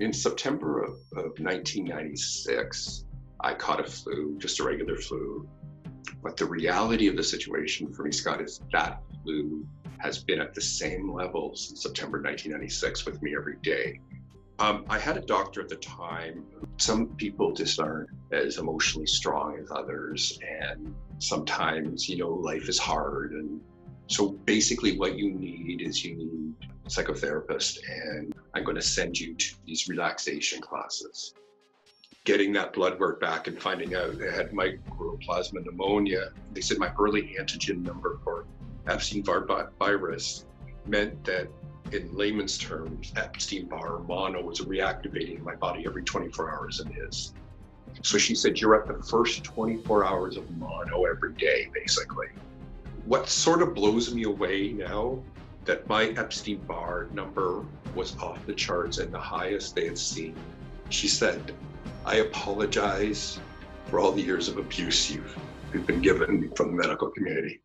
In September of, of 1996, I caught a flu, just a regular flu. But the reality of the situation for me, Scott, is that flu has been at the same level since September 1996 with me every day. Um, I had a doctor at the time. Some people just aren't as emotionally strong as others, and sometimes, you know, life is hard. And so basically, what you need is you need psychotherapist, and I'm going to send you to these relaxation classes. Getting that blood work back and finding out I had mycoplasma pneumonia, they said my early antigen number for Epstein-Barr virus meant that in layman's terms, Epstein-Barr mono was reactivating my body every 24 hours in his. So she said, you're at the first 24 hours of mono every day, basically. What sort of blows me away now that my Epstein Barr number was off the charts and the highest they had seen. She said, I apologize for all the years of abuse you've, you've been given from the medical community.